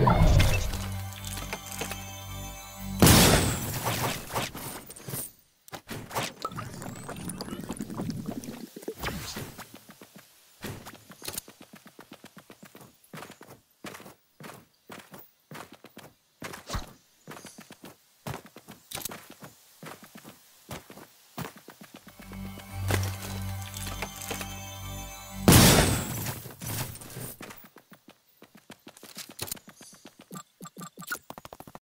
Yeah.